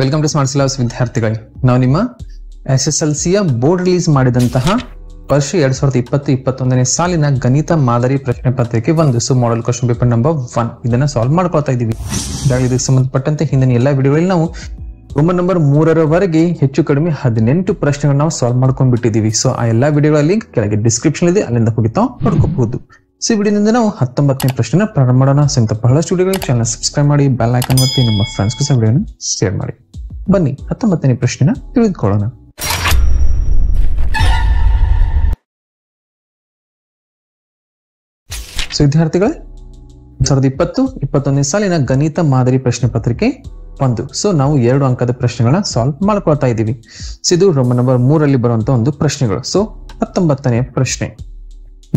Welcome to smart syllabus ವಿದ್ಯಾರ್ಥಿಗಳೇ. ನಾವು ನಿಮ್ಮ ಎಸ್ ಎಸ್ ಎಲ್ ಸಿಯ ಬೋರ್ಡ್ ರಿಲೀಸ್ ಮಾಡಿದಂತಹ ವರ್ಷ ಎರಡ್ ಸಾವಿರದ ಇಪ್ಪತ್ತು ಇಪ್ಪತ್ತೊಂದನೇ ಸಾಲಿನ ಗಣಿತ ಮಾದರಿ ಪ್ರಶ್ನೆ ಪತ್ರಿಕೆ ಒಂದು. So model question paper number one ಇದನ್ನ ಸಾಲ್ವ್ ಮಾಡ್ಕೊಳ್ತಾ ಇದೀವಿ ಇದಕ್ಕೆ ಸಂಬಂಧಪಟ್ಟಂತೆ ಹಿಂದಿನ ಎಲ್ಲಾ ವಿಡಿಯೋಗಳಲ್ಲಿ ನಾವು ರೋಮನ್ ನಂಬರ್ ಮೂರರವರೆಗೆ ಹೆಚ್ಚು ಕಡಿಮೆ ಹದಿನೆಂಟು ಪ್ರಶ್ನೆಗಳನ್ನ ನಾವು ಸಾಲ್ವ್ ಮಾಡ್ಕೊಂಡ್ಬಿಟ್ಟಿದೀವಿ ಸೊ ಆ ಎಲ್ಲಾ ವಿಡಿಯೋಗಳ ಲಿಂಕ್ ಕೆಳಗೆ ಡಿಸ್ಕ್ರಿಪ್ಷನ್ ಇದೆ. ಅಲ್ಲಿಂದ ಹೋಗಿ ತಾವು ಪಡ್ಕೋಬಹುದು. ಸೊ ವಿಡಿಯೋದಿಂದ ನಾವು ಹತ್ತೊಂಬತ್ತನೇ ಪ್ರಶ್ನೆ ಪ್ರಾರಂಭ ಮಾಡೋಣ. ಸೊ ಇಂಥ ಬಹಳಷ್ಟು ವಿಡಿಯೋಗಳಿಗೆ ಚಾನಲ್ ಸಬ್ಸ್ಕ್ರೈಬ್ ಮಾಡಿ ಬೆಲ್ ಐಕನ್ ಒತ್ತಿ ನಿಮ್ಮ ಫ್ರೆಂಡ್ಸ್ಗೂ ಸಹ ವಿಡಿಯೋನ ಶೇರ್ ಮಾಡಿ. ಬನ್ನಿ, ಹತ್ತೊಂಬತ್ತನೇ ಪ್ರಶ್ನೆನ ತಿಳಿದುಕೊಳ್ಳೋಣ. ವಿದ್ಯಾರ್ಥಿಗಳೇ, ಸಾವಿರದ ಇಪ್ಪತ್ತು, ಇಪ್ಪತ್ತೊಂದನೇ ಸಾಲಿನ ಗಣಿತ ಮಾದರಿ ಪ್ರಶ್ನೆ ಪತ್ರಿಕೆ ಒಂದು. ಸೊ ನಾವು ಎರಡು ಅಂಕದ ಪ್ರಶ್ನೆಗಳನ್ನ ಸಾಲ್ವ್ ಮಾಡ್ಕೊಳ್ತಾ ಇದ್ದೀವಿ. ಇದು ರೋಮನ್ ನಂಬರ್ ಮೂರಲ್ಲಿ ಬರುವಂತ ಒಂದು ಪ್ರಶ್ನೆಗಳು. ಸೊ ಹತ್ತೊಂಬತ್ತನೇ ಪ್ರಶ್ನೆ.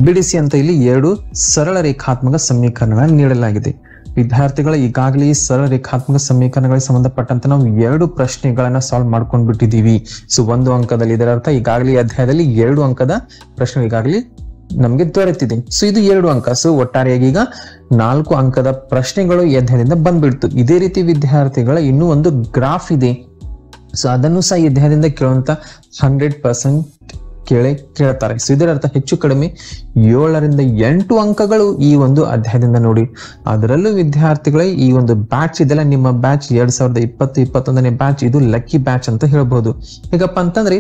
ಬಿಡಿಸಿ ಅಂತ ಇಲ್ಲಿ ಎರಡು ಸರಳ ರೇಖಾತ್ಮಕ ಸಮೀಕರಣಗಳನ್ನ ನೀಡಲಾಗಿದೆ. ವಿದ್ಯಾರ್ಥಿಗಳ ಈಗಾಗಲೇ ಈ ಸರಳ ರೇಖಾತ್ಮಕ ಸಮೀಕರಣಗಳಿಗೆ ಸಂಬಂಧಪಟ್ಟಂತೆ ನಾವು ಎರಡು ಪ್ರಶ್ನೆಗಳನ್ನ ಸಾಲ್ವ್ ಮಾಡ್ಕೊಂಡ್ ಬಿಟ್ಟಿದೀವಿ ಸೊ ಒಂದು ಅಂಕದಲ್ಲಿ ಇದರ ಅರ್ಥ ಈಗಾಗಲೇ ಅಧ್ಯಾಯದಲ್ಲಿ ಎರಡು ಅಂಕದ ಪ್ರಶ್ನೆ ಈಗಾಗಲೇ ನಮಗೆ ದೊರೆತಿದೆ. ಸೊ ಇದು ಎರಡು ಅಂಕ. ಸೊ ಒಟ್ಟಾರೆಯಾಗಿ ಈಗ ನಾಲ್ಕು ಅಂಕದ ಪ್ರಶ್ನೆಗಳು ಈ ಅಧ್ಯಾಯದಿಂದ ಬಂದ್ಬಿಡ್ತು. ಇದೇ ರೀತಿ ವಿದ್ಯಾರ್ಥಿಗಳ ಇನ್ನೂ ಒಂದು ಗ್ರಾಫ್ ಇದೆ. ಸೊ ಅದನ್ನು ಸಹ ಈ ಅಧ್ಯಾಯದಿಂದ ಕೇಳುವಂತ ಹಂಡ್ರೆಡ್ ಪರ್ಸೆಂಟ್ ಕೇಳೇ ಕೇಳ್ತಾರೆ. ಸೊ ಇದರ ಅರ್ಥ ಹೆಚ್ಚು ಕಡಿಮೆ ಏಳರಿಂದ ಎಂಟು ಅಂಕಗಳು ಈ ಒಂದು ಅಧ್ಯಾಯದಿಂದ ನೋಡಿ. ಅದರಲ್ಲೂ ವಿದ್ಯಾರ್ಥಿಗಳೇ ಈ ಒಂದು ಬ್ಯಾಚ್ ಇದೆಲ್ಲ ನಿಮ್ಮ ಬ್ಯಾಚ್ ಎರಡ್ ಸಾವಿರದ ಇಪ್ಪತ್ತು, ಇಪ್ಪತ್ತೊಂದನೇ ಬ್ಯಾಚ್ ಇದು ಲಕ್ಕಿ ಬ್ಯಾಚ್ ಅಂತ ಹೇಳ್ಬಹುದು ಹೇಗಪ್ಪ ಅಂತಂದ್ರೆ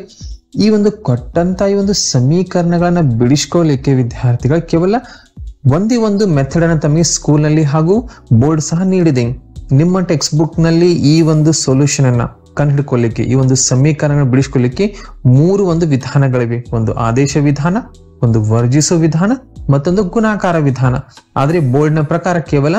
ಈ ಒಂದು ಕೊಟ್ಟಂತ ಈ ಒಂದು ಸಮೀಕರಣಗಳನ್ನ ಬಿಡಿಸ್ಕೊಳ್ಳಿಕ್ಕೆ ವಿದ್ಯಾರ್ಥಿಗಳು ಕೇವಲ ಒಂದೇ ಒಂದು ಮೆಥಡ್ ಅನ್ನು ತಮಗೆ ಸ್ಕೂಲ್ನಲ್ಲಿ ಹಾಗೂ ಬೋರ್ಡ್ ಸಹ ನೀಡಿದೆ. ನಿಮ್ಮ ಟೆಕ್ಸ್ಟ್ ಬುಕ್ನಲ್ಲಿ ಈ ಒಂದು ಸೊಲ್ಯೂಷನ್ ಅನ್ನ. ಕಂಡುಹಿಡ್ಕೊಳ್ಳಿಕ್ಕೆ ಈ ಒಂದು ಸಮೀಕರಣ ಬಿಡಿಸ್ಕೊಳ್ಳಿಕ್ಕೆ ಮೂರು ಒಂದು ವಿಧಾನಗಳಿವೆ. ಒಂದು ಆದೇಶ ವಿಧಾನ, ಒಂದು ವರ್ಜಿಸುವ ವಿಧಾನ, ಮತ್ತೊಂದು ಗುಣಾಕಾರ ವಿಧಾನ. ಆದ್ರೆ ಬೋರ್ಡ್ನ ಪ್ರಕಾರ ಕೇವಲ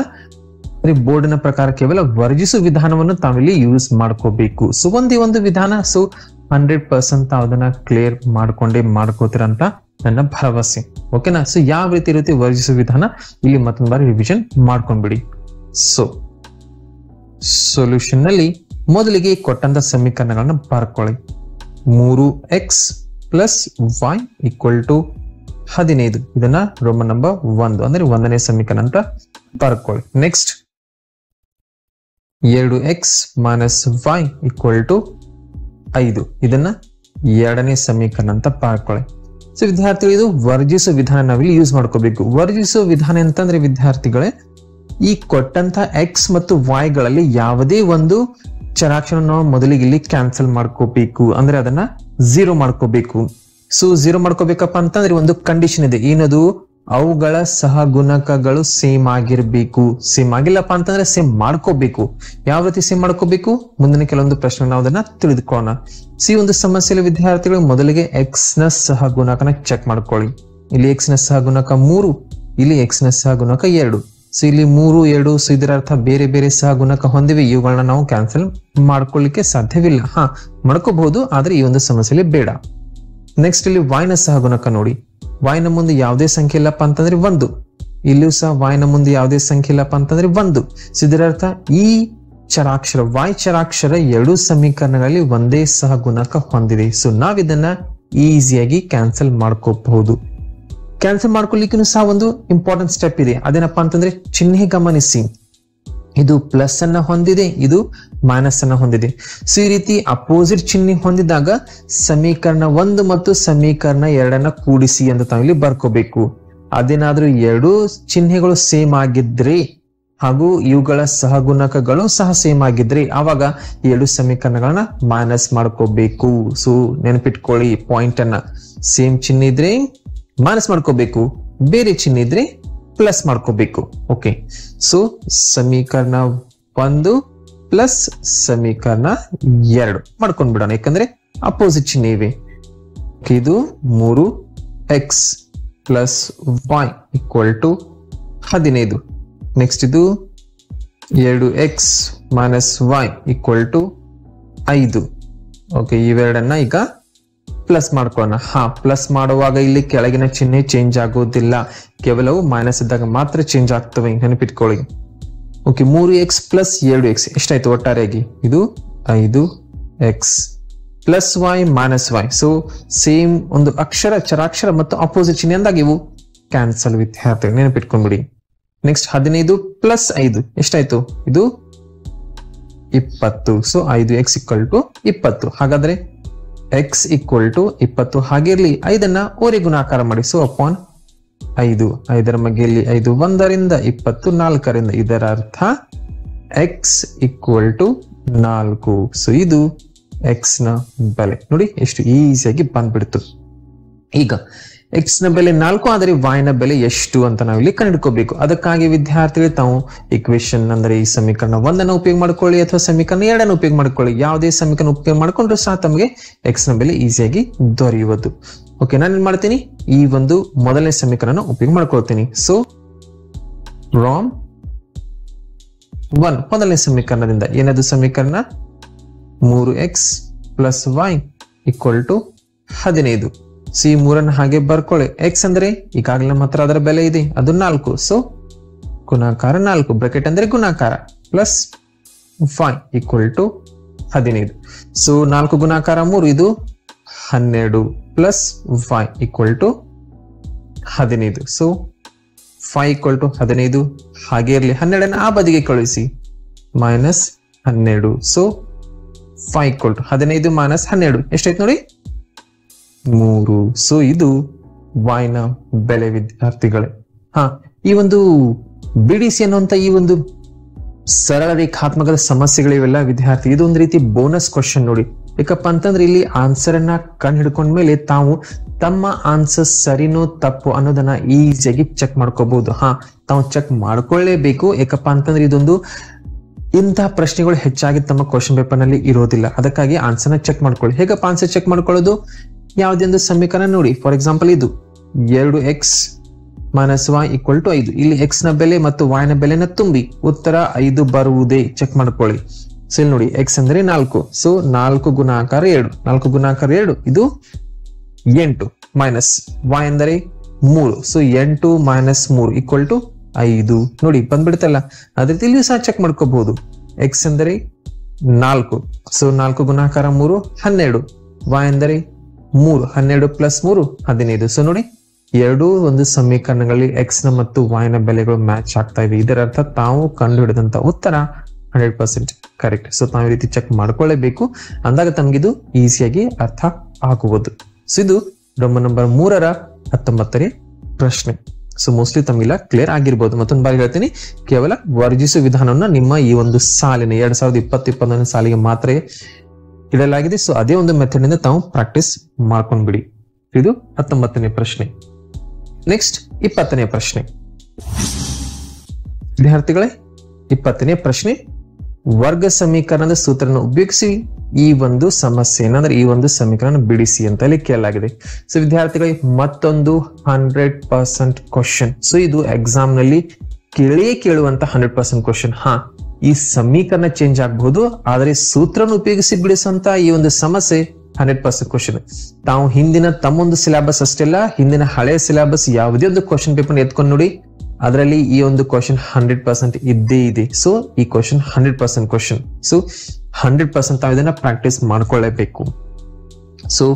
ಬೋರ್ಡ್ನ ಪ್ರಕಾರ ಕೇವಲ ವರ್ಜಿಸುವ ವಿಧಾನವನ್ನು ತಾವಿಲ್ಲಿ ಯೂಸ್ ಮಾಡ್ಕೋಬೇಕು. ಸೊ ಒಂದೇ ಒಂದು ವಿಧಾನ ಸೊ ಹಂಡ್ರೆಡ್ ಪರ್ಸೆಂಟ್ ಅದನ್ನ ಕ್ಲಿಯರ್ ಮಾಡ್ಕೊಂಡೇ ಮಾಡ್ಕೋತೀರಂತ ನನ್ನ ಭರವಸೆ. ಓಕೆನಾ ಸೊ ಯಾವ ರೀತಿ ಇರುತ್ತೆ ವರ್ಜಿಸುವ ವಿಧಾನ? ಇಲ್ಲಿ ಮತ್ತೊಂದು ಬಾರಿ ರಿವಿಷನ್ ಮಾಡ್ಕೊಂಡ್ಬಿಡಿ. ಸೊ ಸೊಲ್ಯೂಷನ್ನಲ್ಲಿ ಮೊದಲಿಗೆ ಕೊಟ್ಟಂತ ಸಮೀಕರಣಗಳನ್ನ ಬರ್ಕೊಳ್ಳಿ. ಮೂರು X plus Y equal to ಹದಿನೈದು. ಇದನ್ನ ರೋಮನ್ ನಂಬರ್ ಒಂದು, ಅಂದ್ರೆ ಒಂದನೇ ಸಮೀಕರಣ ಅಂತ ಬರ್ಕೊಳ್ಳಿ. ನೆಕ್ಸ್ಟ್ ಎರಡು X minus Y equal to ಐದು. ಇದನ್ನ ಎರಡನೇ ಸಮೀಕರಣ ಅಂತ ಬರ್ಕೊಳ್ಳಿ. ಸೊ ವಿದ್ಯಾರ್ಥಿಗಳು, ಇದು ವರ್ಜಿಸೋ ವಿಧಾನ ನಾವಿಲ್ಲಿ ಯೂಸ್ ಮಾಡ್ಕೋಬೇಕು. ವರ್ಜಿಸೋ ವಿಧಾನ ಅಂತಂದ್ರೆ ವಿದ್ಯಾರ್ಥಿಗಳೇ, ಈ ಕೊಟ್ಟಂತ ಎಕ್ಸ್ ಮತ್ತು ವಾಯ್ಗಳಲ್ಲಿ ಯಾವುದೇ ಒಂದು ಚರಾಕ್ಷರ ನಾವು ಮೊದಲಿಗೆ ಇಲ್ಲಿ ಕ್ಯಾನ್ಸಲ್ ಮಾಡ್ಕೋಬೇಕು. ಅಂದ್ರೆ ಅದನ್ನ ಝೀರೋ ಮಾಡ್ಕೋಬೇಕು. ಸೊ ಝೀರೋ ಮಾಡ್ಕೋಬೇಕಪ್ಪ ಅಂತಂದ್ರೆ ಒಂದು ಕಂಡೀಷನ್ ಇದೆ. ಏನದು? ಅವುಗಳ ಸಹಗುಣಕಗಳು ಸೇಮ್ ಆಗಿರ್ಬೇಕು. ಸೇಮ್ ಆಗಿಲ್ಲಪ್ಪ ಅಂತಂದ್ರೆ ಸೇಮ್ ಮಾಡ್ಕೋಬೇಕು. ಯಾವ ರೀತಿ ಸೇಮ್ ಮಾಡ್ಕೋಬೇಕು? ಮುಂದಿನ ಕೆಲವೊಂದು ಪ್ರಶ್ನೆ ನಾವು ಅದನ್ನ ತಿಳಿದುಕೊಳ್ಳೋಣ. ಸಿ ಒಂದು ಸಮಸ್ಯೆಯಲ್ಲಿ ವಿದ್ಯಾರ್ಥಿಗಳು ಮೊದಲಿಗೆ ಎಕ್ಸ್ನ ಸಹಗುಣಕನ ಚೆಕ್ ಮಾಡ್ಕೊಳ್ಳಿ. ಇಲ್ಲಿ ಎಕ್ಸ್ನ ಸಹಗುಣಕ ಮೂರು, ಇಲ್ಲಿ ಎಕ್ಸ್ನ ಸಹಗುಣಕ ಎರಡು. ಸೊ ಇಲ್ಲಿ ಮೂರು, ಎರಡು ಸೊ ಅರ್ಥ ಬೇರೆ ಬೇರೆ ಸಹಗುಣಕ ಹೊಂದಿವೆ. ಇವುಗಳನ್ನ ನಾವು ಕ್ಯಾನ್ಸಲ್ ಮಾಡ್ಕೊಳ್ಳಿಕ್ಕೆ ಸಾಧ್ಯವಿಲ್ಲ. ಹ, ಮಾಡ್ಕೋಬಹುದು, ಆದ್ರೆ ಈ ಒಂದು ಸಮಸ್ಯೆಯಲ್ಲಿ ಬೇಡ. ನೆಕ್ಸ್ಟ್ ಇಲ್ಲಿ ವಾಯ್ನ ಸಹಗುಣಕ ನೋಡಿ. ವಾಯ್ನ ಮುಂದೆ ಯಾವುದೇ ಸಂಖ್ಯೆ ಇಲ್ಲಪ್ಪ ಅಂತಂದ್ರೆ ಒಂದು. ಇಲ್ಲಿಯೂ ಸಹ ವಾಯ್ನ ಮುಂದೆ ಯಾವುದೇ ಸಂಖ್ಯೆ ಇಲ್ಲಪ್ಪ ಅಂತಂದ್ರೆ ಒಂದು. ಸೊ ಈ ಚರಾಕ್ಷರ ವಾಯ್ ಚರಾಕ್ಷರ ಎರಡು ಸಮೀಕರಣಗಳಲ್ಲಿ ಒಂದೇ ಸಹಗುಣಕ ಹೊಂದಿದೆ. ಸೊ ನಾವಿದನ್ನ ಈಸಿಯಾಗಿ ಕ್ಯಾನ್ಸಲ್ ಮಾಡ್ಕೋಬಹುದು. ಕ್ಯಾನ್ಸಲ್ ಮಾಡ್ಕೊಳ್ಲಿಕ್ಕೂ ಸಹ ಒಂದು ಇಂಪಾರ್ಟೆಂಟ್ ಸ್ಟೆಪ್ ಇದೆ. ಅದೇನಪ್ಪಾ ಅಂತಂದ್ರೆ ಚಿಹ್ನೆ ಗಮನಿಸಿ. ಇದು ಪ್ಲಸ್ ಅನ್ನ ಹೊಂದಿದೆ, ಇದು ಮೈನಸ್ ಅನ್ನ ಹೊಂದಿದೆ. ಸೊ ಈ ರೀತಿ ಅಪೋಸಿಟ್ ಚಿಹ್ನೆ ಹೊಂದಿದಾಗ ಸಮೀಕರಣ ಒಂದು ಮತ್ತು ಸಮೀಕರಣ ಎರಡನ್ನ ಕೂಡಿಸಿ ಅಂತ ತಾವಿಲ್ಲಿ ಬರ್ಕೋಬೇಕು. ಅದೇನಾದ್ರೂ ಎರಡು ಚಿಹ್ನೆಗಳು ಸೇಮ್ ಆಗಿದ್ರೆ ಹಾಗೂ ಇವುಗಳ ಸಹಗುಣಕಗಳು ಸಹ ಸೇಮ್ ಆಗಿದ್ರೆ ಆವಾಗ ಎರಡು ಸಮೀಕರಣಗಳನ್ನ ಮೈನಸ್ ಮಾಡ್ಕೋಬೇಕು. ಸೊ ನೆನಪಿಟ್ಕೊಳ್ಳಿ ಪಾಯಿಂಟ್ ಅನ್ನ. ಸೇಮ್ ಚಿಹ್ನೆ ಇದ್ರೆ ಮೈನಸ್ ಮಾಡ್ಕೋಬೇಕು. ಬೇರೆ ಚಿಹ್ನೆ ಇದ್ರೆ ಪ್ಲಸ್ ಮಾಡ್ಕೋಬೇಕು. ಓಕೆ ಸೊ ಸಮೀಕರಣ ಒಂದು ಪ್ಲಸ್ ಸಮೀಕರಣ ಎರಡು. ಮಾಡ್ಕೊಂಡ್ ಬಿಡೋಣ. ಯಾಕಂದ್ರೆ ಅಪೋಸಿಟ್ ಚಿಹ್ನೆ ಇವೆ. ಇದು ಮೂರು X plus Y equal to ಹದಿನೈದು. ನೆಕ್ಸ್ಟ್ ಇದು ಎರಡು X minus Y equal to ಐದು. ಓಕೆ ಇವೆರಡನ್ನ ಈಗ ಪ್ಲಸ್ ಮಾಡ್ಕೋಣ ಹಾ ಪ್ಲಸ್ ಮಾಡುವಾಗ ಇಲ್ಲಿ ಕೆಳಗಿನ ಚಿಹ್ನೆ ಚೇಂಜ್ ಆಗೋದಿಲ್ಲ ಕೇವಲವು ಮೈನಸ್ ಇದ್ದಾಗ ಮಾತ್ರ ಚೇಂಜ್ ಆಗ್ತವೆ. ನೆನಪಿಟ್ಕೊಳ್ಳಿ. ಓಕೆ ಮೂರು ಎಕ್ಸ್ ಪ್ಲಸ್ ಎರಡು ಎಕ್ಸ್ ಎಷ್ಟಾಯ್ತು ಒಟ್ಟಾರೆಯಾಗಿ? ಇದು ಐದು X plus Y minus Y so same ಒಂದು ಅಕ್ಷರ, ಚರಾಕ್ಷರ ಮತ್ತು ಅಪೋಸಿಟ್ ಚಿಹ್ನೆ ಅಂದಾಗ ಇವು ಕ್ಯಾನ್ಸಲ್ ವಿದ್ಯಾರ್ಥಿ ನೆನಪಿಟ್ಕೊಂಡ್ಬಿಡಿ ನೆಕ್ಸ್ಟ್ ಹದಿನೈದು ಪ್ಲಸ್ ಐದು. ಎಷ್ಟಾಯ್ತು? ಇದು ಇಪ್ಪತ್ತು. ಸೊ ಐದು ಎಕ್ಸ್ ಇಕ್ವಲ್ ಟು ಇಪ್ಪತ್ತು. ಹಾಗಾದ್ರೆ ಎಕ್ಸ್ ಈಕ್ವಲ್ ಟು ಇಪ್ಪತ್ತು ಹಾಗಿರ್ಲಿ. ಐದನ್ನ ಓರಿ ಗುಣಾಕಾರ ಮಾಡಿಸು ಅಪಾನ್ ಐದು. ಐದರ ಮಗೆಯಲ್ಲಿ ಐದು ಒಂದರಿಂದ ಇಪ್ಪತ್ತು ನಾಲ್ಕರಿಂದ. ಇದರ ಅರ್ಥ ಎಕ್ಸ್ ಈಕ್ವಲ್ ಟು ನಾಲ್ಕು. ಸೊ ಇದು ಎಕ್ಸ್ನ ಬೆಲೆ. ನೋಡಿ, ಎಷ್ಟು ಈಸಿಯಾಗಿ ಬಂದ್ಬಿಡ್ತು. ಈಗ ಎಕ್ಸ್ನ ಬೆಲೆ ನಾಲ್ಕು, ಆದರೆ y ನ ಬೆಲೆ ಎಷ್ಟು ಅಂತ ನಾವು ಇಲ್ಲಿ ಕಂಡುಕೋಬೇಕು ಅದಕ್ಕಾಗಿ ವಿದ್ಯಾರ್ಥಿಗಳು ತಾವು ಇಕ್ವೇಶನ್ ಅಂದ್ರೆ ಈ ಸಮೀಕರಣ ಒಂದನ್ನು ಉಪಯೋಗ ಮಾಡ್ಕೊಳ್ಳಿ ಅಥವಾ ಸಮೀಕರಣ ಎರಡನ್ನು ಉಪಯೋಗ ಮಾಡ್ಕೊಳ್ಳಿ. ಯಾವುದೇ ಸಮೀಕರಣ ಉಪಯೋಗ ಮಾಡ್ಕೊಂಡ್ರೆ ಸಹ ತಮಗೆ ಎಕ್ಸ್ನ ಬೆಲೆ ಈಸಿಯಾಗಿ ದೊರೆಯುವುದು. ಓಕೆ ನಾನು ಏನ್ ಮಾಡ್ತೀನಿ? ಈ ಒಂದು ಮೊದಲನೇ ಸಮೀಕರಣ ಉಪಯೋಗ ಮಾಡ್ಕೊಳ್ತೀನಿ. ಸೊ ರಾಮ್ ಒನ್ ಮೊದಲನೇ ಸಮೀಕರಣದಿಂದ ಏನದು ಸಮೀಕರಣ? ಮೂರು X plus Y equal to ಹದಿನೈದು. ಸಿ ಮೂರನ್ನು ಹಾಗೆ ಬರ್ಕೊಳ್ಳಿ. ಎಕ್ಸ್ ಅಂದ್ರೆ ಈಗಾಗಲೇ ಹತ್ರ ಅದರ ಬೆಲೆ ಇದೆ. ಅದು ನಾಲ್ಕು. ಸೊ ಗುಣಾಕಾರ ನಾಲ್ಕು. ಬ್ರಾಕೆಟ್ ಅಂದ್ರೆ ಗುಣಾಕಾರ. ಪ್ಲಸ್ ಫೈವ್ ಈಕ್ವಲ್ ಟು ಹದಿನೈದು. ಸೊ ನಾಲ್ಕು ಗುಣಾಕಾರ ಮೂರು, ಇದು ಹನ್ನೆರಡು. ಪ್ಲಸ್ ಫೈವ್ ಈಕ್ವಲ್ ಟು ಹದಿನೈದು. ಸೊ ಫೈವ್ ಈಕ್ವಲ್ ಟು ಹದಿನೈದು. ಹಾಗೆ ಇರಲಿ. ಹನ್ನೆರಡನ್ನ ಆ ಬದಿಗೆ ಕಳುಹಿಸಿ. ಮೈನಸ್ ಹನ್ನೆರಡು. ಸೊ ಫೈವ್ ಈಕ್ವಲ್ ಟು ಹದಿನೈದು ಮೈನಸ್ ಹನ್ನೆರಡು. ಎಷ್ಟಾಯ್ತು ನೋಡಿ? ಮೂರು. ಸೊ ಇದು ವಾಯ್ನ ಬೆಲೆ ವಿದ್ಯಾರ್ಥಿಗಳೇ. ಹಾ, ಈ ಒಂದು ಬಿಡಿಸಿ ಅನ್ನುವಂತ ಈ ಒಂದು ಸರಳ ರೇಖಾತ್ಮಕದ ಸಮಸ್ಯೆಗಳಿವೆಲ್ಲ ವಿದ್ಯಾರ್ಥಿ ಇದೊಂದು ರೀತಿ ಬೋನಸ್ ಕ್ವಶನ್ ನೋಡಿ. ಯಾಕಪ್ಪ ಅಂತಂದ್ರೆ ಇಲ್ಲಿ ಆನ್ಸರ್ ಅನ್ನ ಕಂಡು ಹಿಡ್ಕೊಂಡ್ಮೇಲೆ ತಾವು ತಮ್ಮ ಆನ್ಸರ್ ಸರಿನೋ ತಪ್ಪು ಅನ್ನೋದನ್ನ ಈಸಿಯಾಗಿ ಚೆಕ್ ಮಾಡ್ಕೋಬಹುದು ಹಾ, ತಾವು ಚೆಕ್ ಮಾಡ್ಕೊಳ್ಳೇಬೇಕು ಯಾಕಪ್ಪ ಅಂತಂದ್ರೆ ಇದೊಂದು ಇಂತಹ ಪ್ರಶ್ನೆಗಳು ಹೆಚ್ಚಾಗಿ ತಮ್ಮ ಕ್ವಶನ್ ಪೇಪರ್ನಲ್ಲಿ ಇರೋದಿಲ್ಲ. ಅದಕ್ಕಾಗಿ ಆನ್ಸರ್ನ ಚೆಕ್ ಮಾಡ್ಕೊಳ್ಳಿ. ಹೇಗಪ್ಪ ಆನ್ಸರ್ ಚೆಕ್ ಮಾಡ್ಕೊಳ್ಳೋದು? ಯಾವುದೇ ಒಂದು ಸಮೀಕರಣ ನೋಡಿ. ಫಾರ್ ಎಕ್ಸಾಂಪಲ್ ಇದು. ಎರಡು X minus Y equal to ಐದು. ಇಲ್ಲಿ ಎಕ್ಸ್ನ ಬೆಲೆ ಮತ್ತು ವೈ ನ ಬೆಲೆನ ತುಂಬಿ. ಉತ್ತರ ಐದು ಬರುವುದೇ. ಚೆಕ್ ಮಾಡ್ಕೊಳ್ಳಿ. ಸೊ ಇಲ್ಲಿ ನೋಡಿ ಎಕ್ಸ್ ಅಂದ್ರೆ ನಾಲ್ಕು. ಸೊ ನಾಲ್ಕು ಗುಣಾಕಾರ ಎರಡು. ನಾಲ್ಕು ಗುಣಾಕಾರ ಎರಡು, ಇದು ಎಂಟು ಮೈನಸ್ ವೈ ಅಂದರೆ ಮೂರು. ಸೊ ಎಂಟು ಮೈನಸ್ ಮೂರು ಈಕ್ವಲ್ ಟು ಐದು. ನೋಡಿ ಬಂದ್ಬಿಡ್ತಲ್ಲ ಅದೇ ರೀತಿ ಇಲ್ಲಿಯೂ ಸಹ ಚೆಕ್ ಮಾಡ್ಕೋಬಹುದು. ಎಕ್ಸ್ ಅಂದರೆ ನಾಲ್ಕು. ಸೊ ನಾಲ್ಕು ಗುಣಾಕಾರ ಮೂರು, ಹನ್ನೆರಡು. ವೈ ಅಂದರೆ ಮೂರು, ಹನ್ನೆರಡು ಪ್ಲಸ್ ಮೂರು, ಹದಿನೈದು. ಸೊ ನೋಡಿ, ಎರಡೂ ಒಂದು ಸಮೀಕರಣಗಳಲ್ಲಿ ಎಕ್ಸ್ನ ಮತ್ತು ವೈ ನ ಬೆಲೆಗಳು ಮ್ಯಾಚ್ ಆಗ್ತಾ ಇವೆ. ಇದರ ಅರ್ಥ ತಾವು ಕಂಡು ಹಿಡಿದಂತ ಉತ್ತರ ಹಂಡ್ರೆಡ್ ಪರ್ಸೆಂಟ್ ಕರೆಕ್ಟ್ ಸೊ ತಾವು ರೀತಿ ಚೆಕ್ ಮಾಡ್ಕೊಳ್ಳೇಬೇಕು. ಅಂದಾಗ ತಮಗಿದು ಈಸಿಯಾಗಿ ಅರ್ಥ ಆಗುವುದು. ಸೊ ಇದು ರೋಮನ್ ನಂಬರ್ ಮೂರರ ಹತ್ತೊಂಬತ್ತನೇ ಪ್ರಶ್ನೆ. ಸೊ ಮೋಸ್ಟ್ಲಿ ತಮಗೆಲ್ಲ ಕ್ಲಿಯರ್ ಆಗಿರ್ಬೋದು. ಮತ್ತೊಂದು ಬಾರಿ ಹೇಳ್ತೀನಿ, ಕೇವಲ ವರ್ಜಿಸುವ ವಿಧಾನವನ್ನ ನಿಮ್ಮ ಈ ಒಂದು ಸಾಲಿನ ಎರಡ್ ಸಾವಿರದ ಇಪ್ಪತ್ತು, ಇಪ್ಪತ್ತೊಂದನೇ ಸಾಲಿಗೆ ಮಾತ್ರ ಇಡಲಾಗಿದೆ ಸೊ ಅದೇ ಒಂದು ಮೆಥಡ್ ಇಂದ ತಾವು ಪ್ರಾಕ್ಟೀಸ್ ಮಾಡ್ಕೊಂಡ್ಬಿಡಿ. ಇದು ಹತ್ತೊಂಬತ್ತನೇ ಪ್ರಶ್ನೆ. ನೆಕ್ಸ್ಟ್ ಇಪ್ಪತ್ತನೇ ಪ್ರಶ್ನೆ. ವಿದ್ಯಾರ್ಥಿಗಳೇ, ಇಪ್ಪತ್ತನೇ ಪ್ರಶ್ನೆ. ವರ್ಗ ಸಮೀಕರಣದ ಸೂತ್ರನ ಉಪಯೋಗಿಸಿ ಈ ಒಂದು ಸಮಸ್ಯೆ ಅಂದ್ರೆ ಈ ಒಂದು ಸಮೀಕರಣ ಬಿಡಿಸಿ ಅಂತ ಹೇಳಿ ಕೇಳಲಾಗಿದೆ. ಸೊ ವಿದ್ಯಾರ್ಥಿಗಳಿಗೆ ಮತ್ತೊಂದು ಹಂಡ್ರೆಡ್ ಪರ್ಸೆಂಟ್ ಕ್ವಶನ್ ಸೊ ಇದು ಎಕ್ಸಾಮ್ನಲ್ಲಿ ಕೇಳೇ ಕೇಳುವಂತ ಹಂಡ್ರೆಡ್ ಪರ್ಸೆಂಟ್ ಕ್ವಶನ್ ಹಾ ಈ ಸಮೀಕರಣ ಚೇಂಜ್ ಆಗಬಹುದು ಆದರೆ ಸೂತ್ರನ ಉಪಯೋಗಿಸಿ ಬಿಡಿಸುವಂತ ಈ ಒಂದು ಸಮಸ್ಯೆ ಹಂಡ್ರೆಡ್ ಪರ್ಸೆಂಟ್ ಕ್ವಶನ್ ತಾವು ಹಿಂದಿನ ತಮ್ಮೊಂದು ಸಿಲೆಬಸ್ ಅಷ್ಟೆಲ್ಲ ಹಿಂದಿನ ಹಳೆ ಸಿಲೆಬಸ್ ಯಾವುದೇ ಒಂದು ಕ್ವಶನ್ ಪೇಪರ್ ಎತ್ಕೊಂಡು ನೋಡಿ, ಅದರಲ್ಲಿ ಈ ಒಂದು ಕ್ವಶನ್ ಹಂಡ್ರೆಡ್ ಪರ್ಸೆಂಟ್ ಇದ್ದೇ ಇದೆ. ಸೊ ಈ question hundred percent question so hundred percent ತಾವು ಇದನ್ನ ಪ್ರಾಕ್ಟೀಸ್ ಮಾಡ್ಕೊಳ್ಳೇಬೇಕು. ಸೊ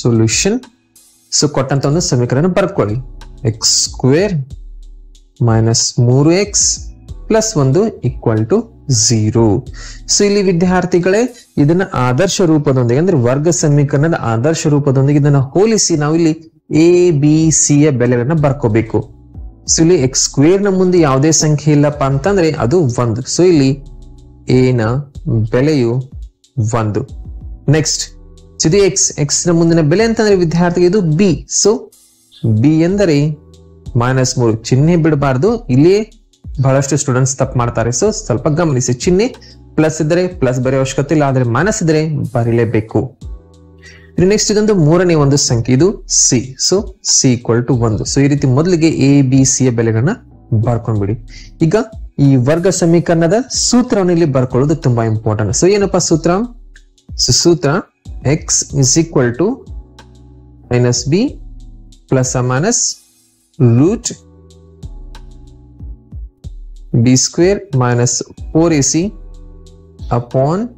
ಸೊಲ್ಯೂಷನ್ ಸೊ ಕೊಟ್ಟಂತ ಒಂದು ಸಮೀಕರಣ ಬರ್ಕೊಳ್ಳಿ. ಎಕ್ಸ್ ಸ್ಕ್ವೇರ್ ಮೈನಸ್ ಮೂರು ಎಕ್ಸ್ ಪ್ಲಸ್ ಒಂದು ಈಕ್ವಲ್ ಟು ಝೀರೋ ಸೊ ಇಲ್ಲಿ ವಿದ್ಯಾರ್ಥಿಗಳೇ, ಇದನ್ನ ಆದರ್ಶ ರೂಪದೊಂದಿಗೆ, ಅಂದ್ರೆ ವರ್ಗ ಸಮೀಕರಣದ ಆದರ್ಶ ರೂಪದೊಂದಿಗೆ ಇದನ್ನ ಹೋಲಿಸಿ ನಾವು ಇಲ್ಲಿ ಎ ಬಿ ಸಿ ಯ ಬೆಲೆಗಳನ್ನ ಬರ್ಕೋಬೇಕು. ಸೊ ಇಲ್ಲಿ ಎಕ್ಸ್ ಸ್ಕ್ವೇರ್ನ ಮುಂದೆ ಯಾವುದೇ ಸಂಖ್ಯೆ ಇಲ್ಲಪ್ಪ ಅಂತಂದ್ರೆ ಅದು ಒಂದು. ಸೊ ಇಲ್ಲಿ ಎ ನ ಬೆಲೆಯು ಒಂದು. ನೆಕ್ಸ್ಟ್ ಇದು ಎಕ್ಸ್ ಎಕ್ಸ್ನ ಮುಂದಿನ ಬೆಲೆ ಅಂತಂದ್ರೆ ವಿದ್ಯಾರ್ಥಿಗೆ ಇದು ಬಿ ಸೊ ಬಿ ಎಂದರೆ ಮೈನಸ್ ಮೂರು. ಚಿಹ್ನೆ ಬಿಡಬಾರ್ದು. ಇಲ್ಲಿ ಬಹಳಷ್ಟು ಸ್ಟೂಡೆಂಟ್ಸ್ ತಪ್ಪು ಮಾಡ್ತಾರೆ. ಸೊ ಸ್ವಲ್ಪ ಗಮನಿಸಿ. ಚಿಹ್ನೆ ಪ್ಲಸ್ ಇದ್ದರೆ ಪ್ಲಸ್ ಬರೆಯೋ ಅವಶ್ಯಕತೆ ಇಲ್ಲ, ಆದ್ರೆ ಮೈನಸ್ ಇದ್ರೆ ಬರೀಲೇಬೇಕು. ನೆಕ್ಸ್ಟ್ ಇದೊಂದು ಮೂರನೇ ಒಂದು ಸಂಖ್ಯೆ. ಇದು C so C equal to ಒಂದು. ಸೊ ಈ ರೀತಿ ಮೊದಲಿಗೆ ಎ ಬಿ ಸಿ ಯ ಬೆಲೆಗಳನ್ನ ಬರ್ಕೊಂಡ್ಬಿಡಿ. ಈಗ ಈ ವರ್ಗ ಸಮೀಕರಣದ ಸೂತ್ರವನ್ನು ಇಲ್ಲಿ ಬರ್ಕೊಳ್ಳೋದು ತುಂಬಾ ಇಂಪಾರ್ಟೆಂಟ್ ಸೊ ಏನಪ್ಪಾ ಸೂತ್ರ? ಸೊ ಸೂತ್ರ X is equal to minus B plus minus root four A C upon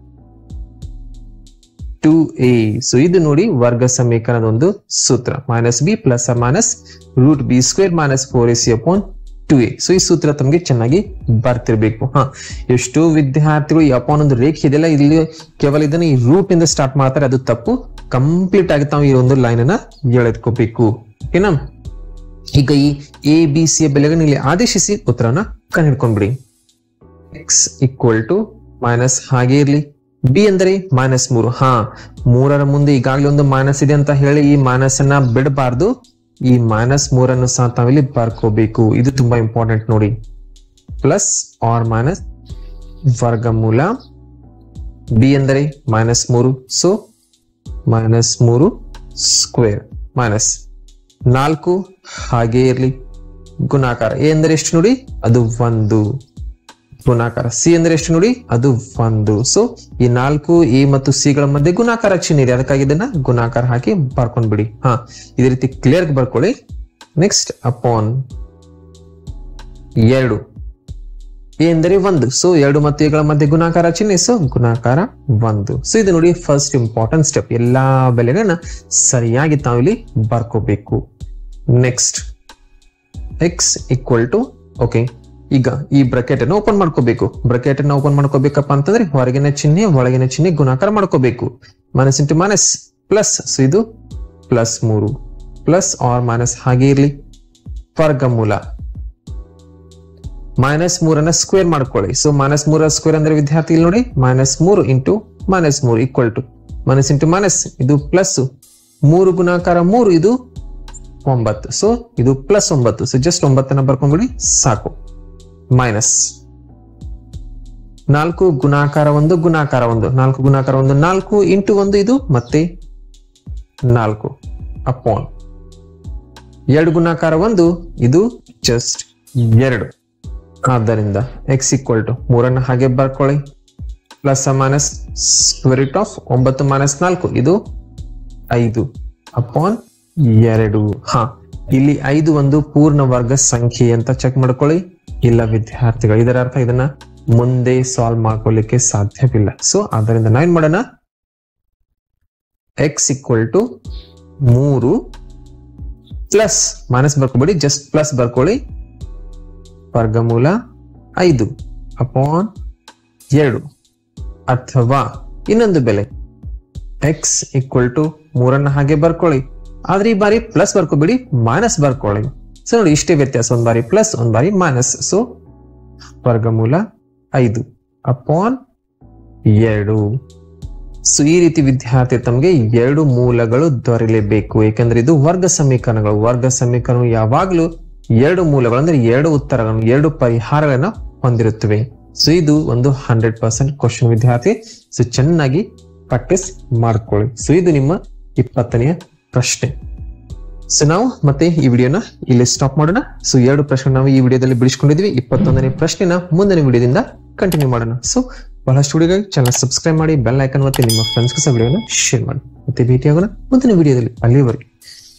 two A so ಇದು ನೋಡಿ ವರ್ಗ ಸಮೀಕರಣದ ಒಂದು ಸೂತ್ರ. Minus B plus minus root B square minus four A C upon two A so ಈ ಸೂತ್ರ ತಮಗೆ ಚೆನ್ನಾಗಿ ಬರ್ತಿರ್ಬೇಕು. ಹಾ. ಎಷ್ಟೋ ವಿದ್ಯಾರ್ಥಿಗಳು ಅಪೋನ್ ಒಂದು ರೇಖೆ ಇದೆಯಲ್ಲ ಇಲ್ಲಿ ಕೇವಲ ಇದನ್ನ ಈ ರೂಟ್ ಇಂದ ಸ್ಟಾರ್ಟ್ ಮಾಡ್ತಾರೆ. ಅದು ತಪ್ಪು. ಕಂಪ್ಲೀಟ್ ಆಗಿ ತಾವು ಈ ಒಂದು ಲೈನ್ ಅನ್ನ ಎಳೆದ್ಕೋಬೇಕು. ಓಕೆನಾ ಈಗ ಈ ಎ ಬಿ ಸಿ ಬೆಲೆಗಳನ್ನ ಇಲ್ಲಿ ಆದೇಶಿಸಿ ಉತ್ತರನ ಕಂಡುಹಿಡ್ಕೊಂಡ್ಬಿಡಿ ಎಕ್ಸ್ ಈಕ್ವಲ್ ಟು ಮೈನಸ್ ಹಾಗೆ ಇರ್ಲಿ. ಬಿ ಅಂದರೆ ಮೈನಸ್ ಮೂರು. ಹಾ, ಮೂರರ ಮುಂದೆ ಈಗಾಗಲೇ ಒಂದು ಮೈನಸ್ ಇದೆ ಅಂತ ಹೇಳಿ ಈ ಮೈನಸ್ ಅನ್ನ ಬಿಡಬಾರ್ದು. ಈ ಮೈನಸ್ ಮೂರನ್ನು ಸಹ ತಾವಿಲ್ಲಿ ಬರ್ಕೋಬೇಕು. ಇದು ತುಂಬಾ ಇಂಪಾರ್ಟೆಂಟ್ ನೋಡಿ. ಪ್ಲಸ್ ಆರ್ ಮೈನಸ್ ವರ್ಗಮೂಲ ಬಿ ಎಂದರೆ ಮೈನಸ್ ಮೂರು. ಸೊ ಮೈನಸ್ ಮೂರು ಸ್ಕ್ವೇರ್ ಮೈನಸ್ ನಾಲ್ಕು ಹಾಗೆ ಇರಲಿ. ಗುಣಾಕಾರ. ಎ ಅಂದ್ರೆ ಎಷ್ಟು ನೋಡಿ? ಅದು ಒಂದು ಗುಣಾಕಾರ. ಸಿ ಅಂದ್ರೆ ಎಷ್ಟು ನೋಡಿ? ಅದು ಒಂದು. ಸೊ ಈ ನಾಲ್ಕು, ಎ ಮತ್ತು ಸಿ ಗಳ ಮಧ್ಯೆ ಗುಣಾಕಾರ ಚಿಹ್ನೆ ಇದೆ. ಅದಕ್ಕಾಗಿ ಇದನ್ನ ಗುಣಾಕಾರ ಹಾಕಿ ಬರ್ಕೊಂಡ್ ಬಿಡಿ. ಹಾ, ಇದೇ ರೀತಿ ಕ್ಲಿಯರ್ ಬರ್ಕೊಳ್ಳಿ. ನೆಕ್ಸ್ಟ್ ಅಪಾನ್ ಎರಡು. ಎ ಎಂದರೆ ಒಂದು. ಸೊ ಎರಡು ಮತ್ತು ಎಗಳ ಮಧ್ಯೆ ಗುಣಾಕಾರ ಚಿಹ್ನೆ. ಸೊ ಗುಣಾಕಾರ ಒಂದು. ಸೊ ಇದು ನೋಡಿ ಫಸ್ಟ್ ಇಂಪಾರ್ಟೆಂಟ್ ಸ್ಟೆಪ್ ಎಲ್ಲಾ ಬೆಲೆಗಳನ್ನ ಸರಿಯಾಗಿ ತಾವಿಲ್ಲಿ ಬರ್ಕೋಬೇಕು. Next X equal to okay ಈಗ ಈ ಬ್ರಕೆಟ್ ಅನ್ನು ಓಪನ್ ಮಾಡ್ಕೋಬೇಕು. ಬ್ರಕೆಟ್ ಅನ್ನು ಓಪನ್ ಮಾಡ್ಕೋಬೇಕಪ್ಪ ಅಂತಂದ್ರೆ ಹೊರಗಿನ ಚಿಹ್ನೆ, ಒಳಗಿನ ಚಿಹ್ನೆ ಗುಣಾಕಾರ ಮಾಡ್ಕೋಬೇಕು. Minus into minus plus so ಇದು ಪ್ಲಸ್ ಮೂರು. ಪ್ಲಸ್ ಆರ್ ಮೈನಸ್ ಹಾಗೆ ಇರ್ಲಿ. ವರ್ಗಮೂಲ. ಮೈನಸ್ ಮೂರನ್ನ ಸ್ಕ್ವೇರ್ ಮಾಡ್ಕೊಳ್ಳಿ. ಸೊ ಮೈನಸ್ ಮೂರ ಸ್ಕ್ವೇರ್ ಅಂದ್ರೆ ವಿದ್ಯಾರ್ಥಿ ಇಲ್ಲಿ ನೋಡಿ ಮೈನಸ್ ಮೂರು ಇಂಟು ಮೈನಸ್ ಮೂರು equal to minus into minus ಇದು ಪ್ಲಸ್ ಮೂರು ಗುಣಾಕಾರ ಮೂರು, ಇದು ಒಂಬತ್ತು. ಸೊ ಇದು ಪ್ಲಸ್ ಒಂಬತ್ತು. ಸೊ ಜಸ್ಟ್ ಒಂಬತ್ತನ್ನ ಬರ್ಕೊಂಡ್ಬಿಡಿ ಸಾಕು. ಮೈನಸ್ ನಾಲ್ಕು ಗುಣಾಕಾರ ಒಂದು ಗುಣಾಕಾರ ಒಂದು. ನಾಲ್ಕು ಗುಣಾಕಾರ ಒಂದು, ನಾಲ್ಕು ಇಂಟು ಒಂದು ಇದು ಮತ್ತೆ ನಾಲ್ಕು. ಅಪ್ಪೋನ್ ಎರಡು ಗುಣಾಕಾರ ಒಂದು, ಇದು ಜಸ್ಟ್ ಎರಡು. ಆದ್ದರಿಂದ ಎಕ್ಸ್ ಈಕ್ವಲ್ ಟು ಮೂರನ್ನ ಹಾಗೆ ಬರ್ಕೊಳ್ಳಿ. ಪ್ಲಸ್ ಮೈನಸ್ ಸ್ಕ್ವೇರ್ ಆಫ್ ಒಂಬತ್ತು ಮೈನಸ್ ನಾಲ್ಕು, ಇದು ಐದು. ಅಪಾನ್ ಎರಡು. ಹಾ. ಇಲ್ಲಿ ಐದು ಒಂದು ಪೂರ್ಣ ವರ್ಗ ಸಂಖ್ಯೆ ಅಂತ ಚೆಕ್ ಮಾಡ್ಕೊಳ್ಳಿ. ಇಲ್ಲ ವಿದ್ಯಾರ್ಥಿಗಳು, ಇದರ ಅರ್ಥ ಇದನ್ನ ಮುಂದೆ ಸಾಲ್ವ್ ಮಾಡ್ಕೊಳ್ಳಿಕ್ಕೆ ಸಾಧ್ಯವಿಲ್ಲ. ಸೊ ಆದ್ದರಿಂದ ನಾವೇನ್ ಮಾಡೋಣ? ಎಕ್ಸ್ ಈಕ್ವಲ್ ಟು ಮೂರು ಪ್ಲಸ್ ಮೈನಸ್ ಬರ್ಕೊಬೇಡಿ ಜಸ್ಟ್ ಪ್ಲಸ್ ಬರ್ಕೊಳ್ಳಿ. ವರ್ಗಮೂಲ ಐದು ಅಪಾನ್ ಎರಡು. ಅಥವಾ ಇನ್ನೊಂದು ಬೆಲೆ. ಎಕ್ಸ್ ಈಕ್ವಲ್ ಟು ಮೂರನ್ನ ಹಾಗೆ ಬರ್ಕೊಳ್ಳಿ. ಆದ್ರೆ ಈ ಬಾರಿ ಪ್ಲಸ್ ಬರ್ಕೋಬಿಡಿ ಮೈನಸ್ ಬರ್ಕೊಳ್ಳಿ ಸೊ ನೋಡಿ, ಇಷ್ಟೇ ವ್ಯತ್ಯಾಸ. ಒಂದ್ ಬಾರಿ ಪ್ಲಸ್ ಒಂದ್ ಬಾರಿ ಮೈನಸ್ ಸೊ ವರ್ಗಮೂಲ ಐದು ಅಪಾನ್ ಎರಡು. ಸೊ ಈ ರೀತಿ ವಿದ್ಯಾರ್ಥಿ ತಮಗೆ ಎರಡು ಮೂಲಗಳು ದೊರೆಯಲೇಬೇಕು. ಏಕೆಂದ್ರೆ ಇದು ವರ್ಗ ಸಮೀಕರಣಗಳು. ವರ್ಗ ಸಮೀಕರಣ ಯಾವಾಗ್ಲೂ ಎರಡು ಮೂಲಗಳು, ಅಂದ್ರೆ ಎರಡು ಉತ್ತರಗಳನ್ನು, ಎರಡು ಪರಿಹಾರಗಳನ್ನ ಹೊಂದಿರುತ್ತವೆ. ಸೊ ಇದು ಒಂದು ಹಂಡ್ರೆಡ್ ಪರ್ಸೆಂಟ್ ಕ್ವಶನ್ ವಿದ್ಯಾರ್ಥಿ. ಸೊ ಚೆನ್ನಾಗಿ ಪ್ರಾಕ್ಟೀಸ್ ಮಾಡ್ಕೊಳ್ಳಿ. ಸೊ ಇದು ನಿಮ್ಮ ಇಪ್ಪತ್ತನೆಯ ಪ್ರಶ್ನೆ. ಸೊ ನಾವು ಮತ್ತೆ ಈ ವಿಡಿಯೋನ ಇಲ್ಲಿ ಸ್ಟಾಪ್ ಮಾಡೋಣ. ಸೊ ಎರಡು ಪ್ರಶ್ನೆ ನಾವು ಈ ವಿಡಿಯೋದಲ್ಲಿ ಬಿಡಿಸ್ಕೊಂಡಿದ್ವಿ ಇಪ್ಪತ್ತೊಂದನೇ ಪ್ರಶ್ನೆನ ಮುಂದಿನ ವಿಡಿಯೋದಿಂದ ಕಂಟಿನ್ಯೂ ಮಾಡೋಣ. ಸೊ ಬಹಳಷ್ಟು ವಿಡಿಯೋಗಾಗಿ ಚಾನಲ್ ಸಬ್ಸ್ಕ್ರೈಬ್ ಮಾಡಿ ಬೆಲ್ ಐಕನ್ ಮತ್ತೆ ನಿಮ್ಮ ಫ್ರೆಂಡ್ಸ್ಗೆ ಸಹ ವಿಡಿಯೋನ ಶೇರ್ ಮಾಡಿ. ಮತ್ತೆ ಭೇಟಿಯಾಗೋಣ ಮುಂದಿನ ವಿಡಿಯೋದಲ್ಲಿ. ಅಲ್ಲಿವರೆಗೆ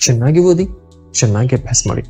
ಚೆನ್ನಾಗಿ ಓದಿ, ಚೆನ್ನಾಗಿ ಅಭ್ಯಾಸ ಮಾಡಿ.